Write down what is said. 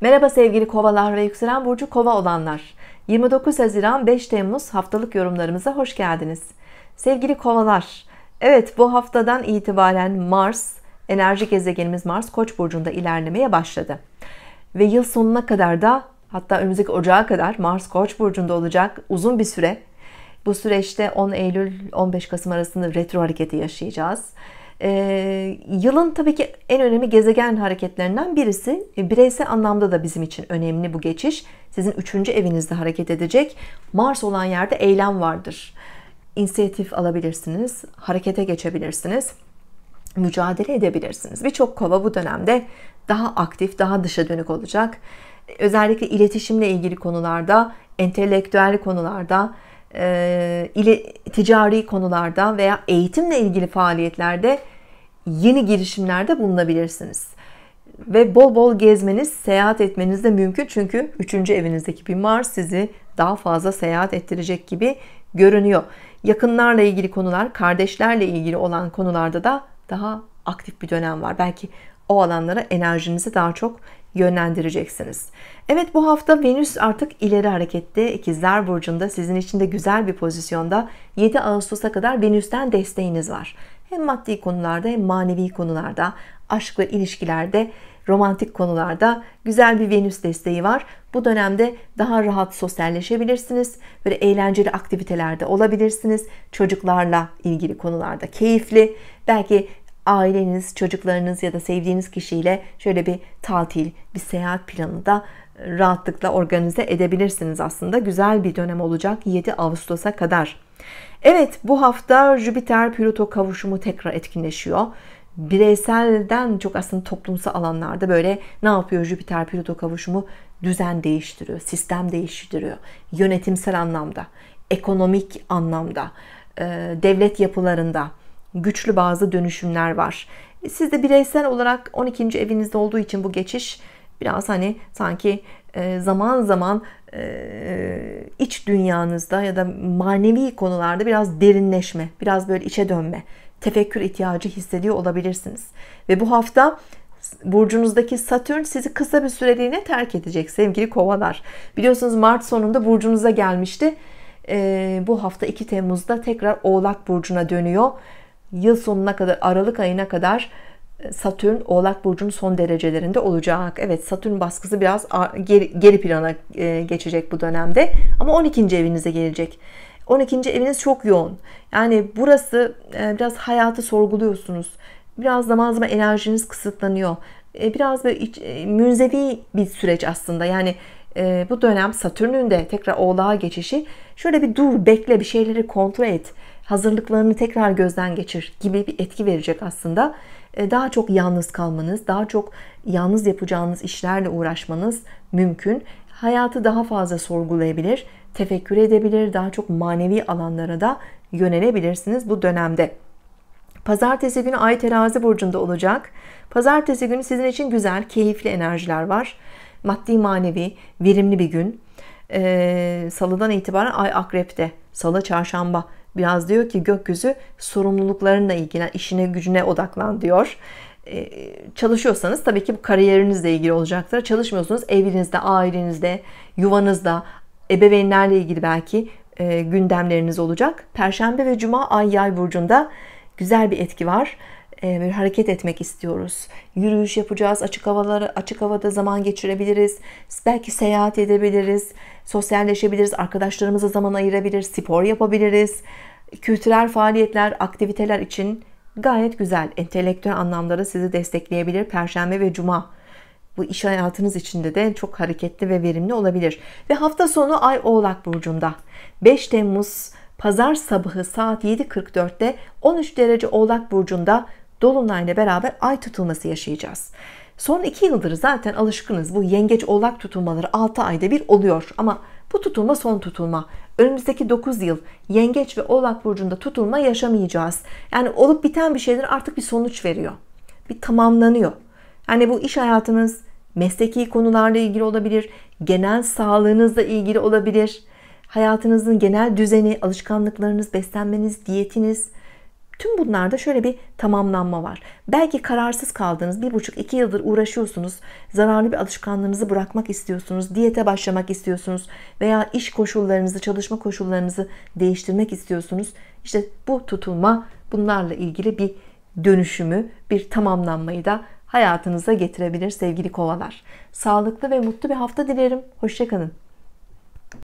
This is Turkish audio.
Merhaba sevgili kovalar ve yükselen burcu kova olanlar. 29 Haziran 5 Temmuz haftalık yorumlarımıza hoş geldiniz. Sevgili kovalar, evet bu haftadan itibaren Mars, enerji gezegenimiz Mars Koç burcunda ilerlemeye başladı. Ve yıl sonuna kadar da hatta önümüzdeki ocağa kadar Mars Koç burcunda olacak uzun bir süre. Bu süreçte 10 Eylül 15 Kasım arasında retro hareketi yaşayacağız. Ee, yılın tabii ki en önemli gezegen hareketlerinden birisi bireysel anlamda da bizim için önemli bu geçiş. Sizin üçüncü evinizde hareket edecek Mars olan yerde eylem vardır. İnisiyatif alabilirsiniz harekete geçebilirsiniz mücadele edebilirsiniz. Birçok kova bu dönemde daha aktif daha dışa dönük olacak. Özellikle iletişimle ilgili konularda entelektüel konularda e, ile, ticari konularda veya eğitimle ilgili faaliyetlerde yeni girişimlerde bulunabilirsiniz. Ve bol bol gezmeniz, seyahat etmeniz de mümkün. Çünkü 3. evinizdeki bir Mars sizi daha fazla seyahat ettirecek gibi görünüyor. Yakınlarla ilgili konular, kardeşlerle ilgili olan konularda da daha aktif bir dönem var. Belki o alanlara enerjinizi daha çok yönlendireceksiniz. Evet bu hafta Venüs artık ileri harekette ikizler burcunda sizin için de güzel bir pozisyonda 7 Ağustos'a kadar Venüs'ten desteğiniz var. Hem maddi konularda hem manevi konularda aşk ve ilişkilerde romantik konularda güzel bir Venüs desteği var. Bu dönemde daha rahat sosyalleşebilirsiniz. Böyle eğlenceli aktivitelerde olabilirsiniz. Çocuklarla ilgili konularda keyifli. Belki aileniz, çocuklarınız ya da sevdiğiniz kişiyle şöyle bir tatil, bir seyahat planı da rahatlıkla organize edebilirsiniz aslında. Güzel bir dönem olacak 7 Ağustos'a kadar. Evet bu hafta Jüpiter Plüto kavuşumu tekrar etkinleşiyor. Bireyselden çok aslında toplumsal alanlarda böyle ne yapıyor Jüpiter Plüto kavuşumu? Düzen değiştiriyor, sistem değiştiriyor. Yönetimsel anlamda, ekonomik anlamda, devlet yapılarında, güçlü bazı dönüşümler var. Siz de bireysel olarak 12. evinizde olduğu için bu geçiş biraz hani sanki e, zaman zaman e, iç dünyanızda ya da manevi konularda biraz derinleşme, biraz böyle içe dönme, tefekkür ihtiyacı hissediyor olabilirsiniz. Ve bu hafta burcunuzdaki Satürn sizi kısa bir süreliğine terk edecek sevgili kovalar. Biliyorsunuz Mart sonunda burcunuza gelmişti. E, bu hafta 2 Temmuz'da tekrar Oğlak Burcu'na dönüyor yıl sonuna kadar Aralık ayına kadar Satürn Oğlak Burcu'nun son derecelerinde olacak. Evet Satürn baskısı biraz geri, geri plana e, geçecek bu dönemde. Ama 12. evinize gelecek. 12. eviniz çok yoğun. Yani burası e, biraz hayatı sorguluyorsunuz. Biraz zaman zaman enerjiniz kısıtlanıyor. Biraz böyle iç, münzevi bir süreç aslında. Yani bu dönem Satürn'ün de tekrar Oğlak'a geçişi şöyle bir dur, bekle, bir şeyleri kontrol et hazırlıklarını tekrar gözden geçir gibi bir etki verecek aslında. E, daha çok yalnız kalmanız, daha çok yalnız yapacağınız işlerle uğraşmanız mümkün. Hayatı daha fazla sorgulayabilir, tefekkür edebilir, daha çok manevi alanlara da yönelebilirsiniz bu dönemde. Pazartesi günü Ay terazi burcunda olacak. Pazartesi günü sizin için güzel, keyifli enerjiler var. Maddi manevi, verimli bir gün. Ee, Salıdan itibaren Ay akrepte. Salı, çarşamba Biraz diyor ki gökyüzü sorumluluklarınla ilgilen, işine gücüne odaklan diyor. Ee, çalışıyorsanız tabii ki bu kariyerinizle ilgili olacaktır. Çalışmıyorsanız evinizde, ailenizde, yuvanızda, ebeveynlerle ilgili belki e, gündemleriniz olacak. Perşembe ve Cuma Ay Yay burcunda güzel bir etki var. E, hareket etmek istiyoruz. Yürüyüş yapacağız. Açık havaları açık havada zaman geçirebiliriz. Belki seyahat edebiliriz. Sosyalleşebiliriz. Arkadaşlarımıza zaman ayırabiliriz. Spor yapabiliriz. Kültürel faaliyetler, aktiviteler için gayet güzel. Entelektüel anlamda da sizi destekleyebilir. Perşembe ve Cuma bu iş hayatınız içinde de çok hareketli ve verimli olabilir. Ve hafta sonu Ay Oğlak Burcu'nda 5 Temmuz Pazar sabahı saat 7.44'te 13 derece Oğlak Burcu'nda Dolunay'la beraber ay tutulması yaşayacağız. Son iki yıldır zaten alışkınız bu yengeç oğlak tutulmaları 6 ayda bir oluyor ama bu tutulma son tutulma. Önümüzdeki 9 yıl yengeç ve oğlak burcunda tutulma yaşamayacağız. Yani olup biten bir şeyler artık bir sonuç veriyor. Bir tamamlanıyor. Yani bu iş hayatınız, mesleki konularla ilgili olabilir, genel sağlığınızla ilgili olabilir. Hayatınızın genel düzeni, alışkanlıklarınız, beslenmeniz, diyetiniz, Tüm bunlarda şöyle bir tamamlanma var. Belki kararsız kaldınız. Bir buçuk iki yıldır uğraşıyorsunuz. Zararlı bir alışkanlığınızı bırakmak istiyorsunuz. Diyete başlamak istiyorsunuz. Veya iş koşullarınızı, çalışma koşullarınızı değiştirmek istiyorsunuz. İşte bu tutulma bunlarla ilgili bir dönüşümü, bir tamamlanmayı da hayatınıza getirebilir sevgili kovalar. Sağlıklı ve mutlu bir hafta dilerim. Hoşçakalın.